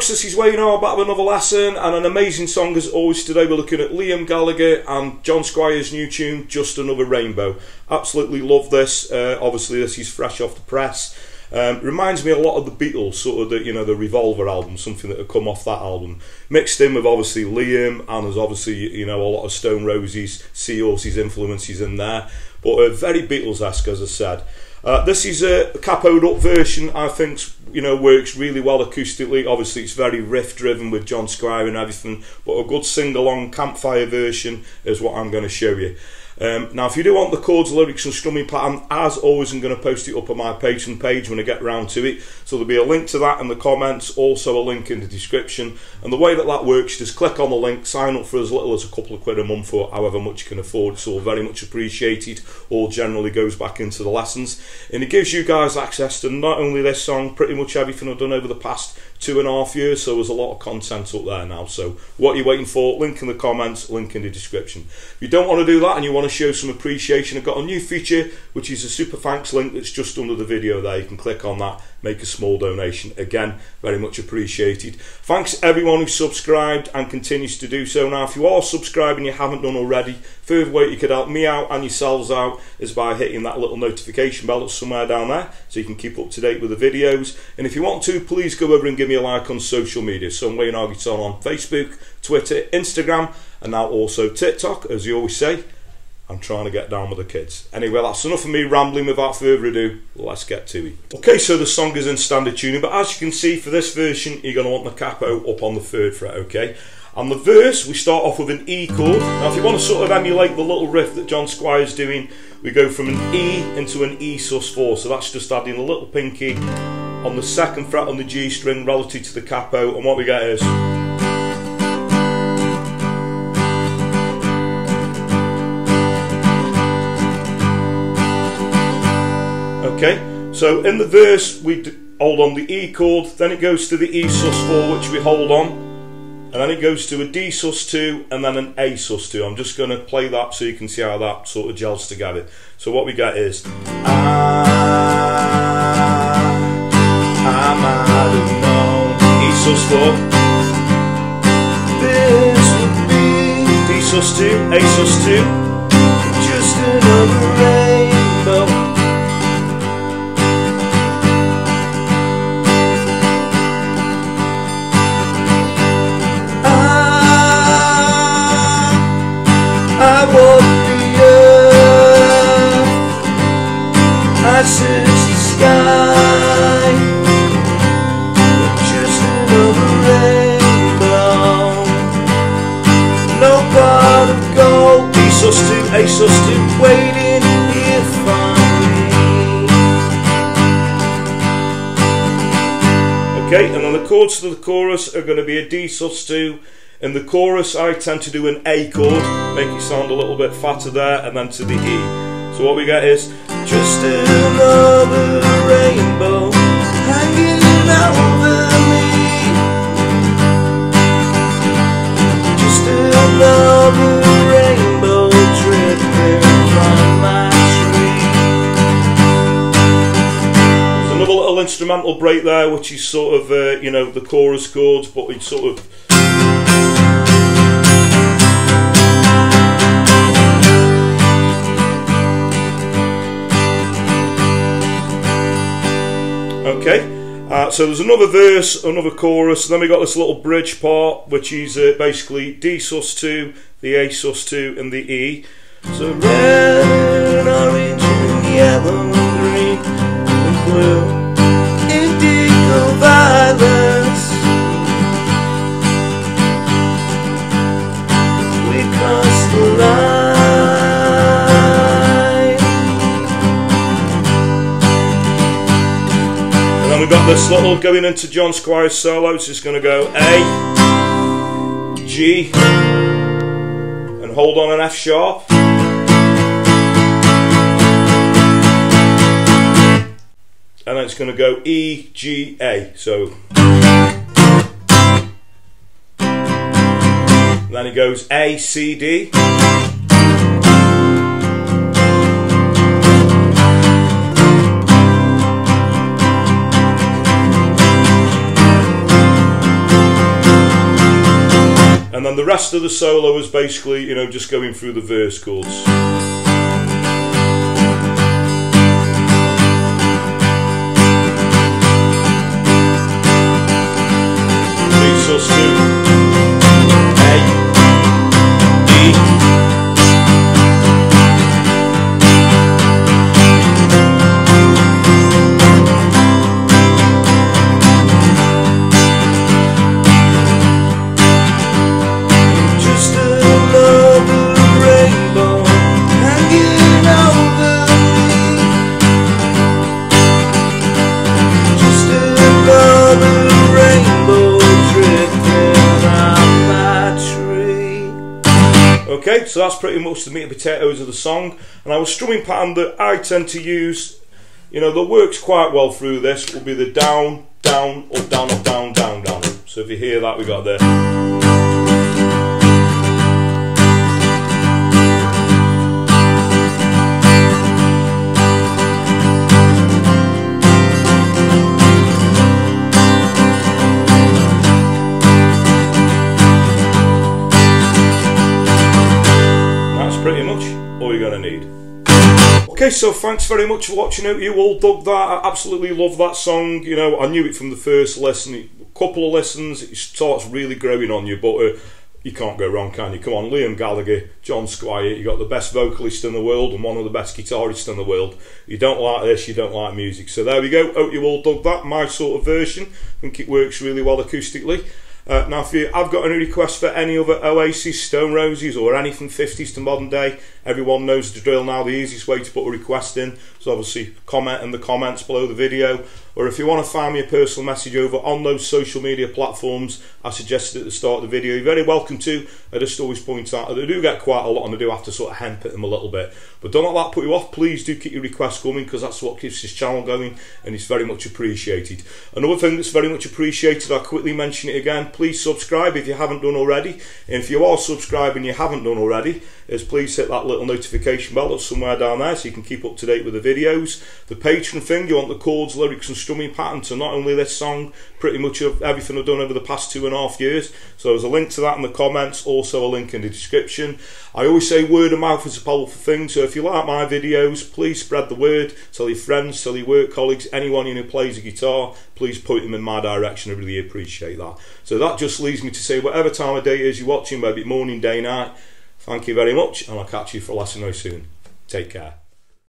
folks? This is Wayne R. back with another lesson and an amazing song as always. Today we're looking at Liam Gallagher and John Squire's new tune, Just Another Rainbow. Absolutely love this. Uh, obviously, this is fresh off the press. Um, reminds me a lot of the Beatles, sort of the you know the Revolver album, something that had come off that album, mixed in with obviously Liam and there's obviously you know a lot of Stone Roses, Seahorses influences in there, but uh, very Beatles-esque as I said. Uh, this is a capoed up version. I think you know works really well acoustically. Obviously, it's very riff driven with John Squire and everything, but a good sing along campfire version is what I'm going to show you. Um, now, if you do want the chords, lyrics, and strumming pattern, as always, I'm going to post it up on my Patreon page when I get round to it. So there'll be a link to that in the comments, also a link in the description. And the way that that works, just click on the link, sign up for as little as a couple of quid a month or however much you can afford. It's all very much appreciated. All generally goes back into the lessons. And it gives you guys access to not only this song, pretty much everything I've done over the past two and a half years. So there's a lot of content up there now. So what are you waiting for? Link in the comments, link in the description. If you don't want to do that and you want to show some appreciation, I've got a new feature which is a super thanks link that's just under the video there. You can click on that, make a small donation. Again, very much appreciated. Thanks everyone who subscribed and continues to do so. Now, if you are subscribed and you haven't done already, further way you could help me out and yourselves out is by hitting that little notification bell that's somewhere down there so you can keep up to date with the videos. And if you want to, please go over and give me a like on social media. So I'm Wayne R on Facebook, Twitter, Instagram, and now also TikTok, as you always say. I'm trying to get down with the kids. Anyway, that's enough of me rambling without further ado. Let's get to it. Okay, so the song is in standard tuning, but as you can see for this version, you're going to want the capo up on the third fret, okay? And the verse, we start off with an E chord. Now, if you want to sort of emulate the little riff that John Squire's doing, we go from an E into an E sus4. So that's just adding a little pinky on the second fret on the G string relative to the capo. And what we get is... Okay, so in the verse we hold on the E chord, then it goes to the E sus4 which we hold on, and then it goes to a D sus2 and then an A sus2. I'm just going to play that so you can see how that sort of gels together. So what we get is I, I might have known E sus4 This would be D sus2, A sus2 sus waiting here for me. Okay, and then the chords to the chorus are going to be a D sus two. In the chorus, I tend to do an A chord, make it sound a little bit fatter there, and then to the E. So what we get is just another rainbow hanging over little break there, which is sort of uh, you know the chorus chords, but it's sort of Okay, uh, so there's another verse, another chorus, then we got this little bridge part, which is uh, basically D sus2, the A sus2, and the E. So And we've got this little going into John Squire's solo, it's it's going to go A, G, and hold on an F sharp. And then it's going to go E, G, A. So. Then it goes A, C, D. And then the rest of the solo is basically, you know, just going through the verse chords. Leads us to Okay, so that's pretty much the meat and potatoes of the song. And our strumming pattern that I tend to use, you know, that works quite well through this will be the down, down, up, down, up, down, down, down. So if you hear that, we got there. Okay, so thanks very much for watching out. You all dug that. I absolutely love that song. You know, I knew it from the first listen. A couple of lessons, it starts really growing on you, but uh, you can't go wrong, can you? Come on, Liam Gallagher, John Squire, you got the best vocalist in the world and one of the best guitarists in the world. You don't like this, you don't like music. So there we go. Hope you all dug that. My sort of version. I think it works really well acoustically. Uh, now, if you have got any requests for any other Oasis, Stone Roses, or anything 50s to modern day, everyone knows the drill now. The easiest way to put a request in is obviously comment in the comments below the video. Or if you want to find me a personal message over on those social media platforms I suggested at the start of the video, you're very welcome to. I just always point out that I do get quite a lot and I do have to sort of hemp at them a little bit. But don't let that put you off. Please do keep your requests coming because that's what keeps this channel going and it's very much appreciated. Another thing that's very much appreciated, I'll quickly mention it again. Please subscribe if you haven't done already. And if you are subscribed and you haven't done already, is please hit that little notification bell that's somewhere down there so you can keep up to date with the videos. The Patreon thing, you want the chords, lyrics and strumming pattern to not only this song, pretty much everything I've done over the past two and a half years. So there's a link to that in the comments, also a link in the description. I always say word of mouth is a powerful thing, so if you like my videos, please spread the word, tell your friends, tell your work colleagues, anyone who plays a guitar, please point them in my direction, I really appreciate that. So that just leaves me to say whatever time of day it is you're watching, it morning, day, night, thank you very much, and I'll catch you for a lesson very soon. Take care.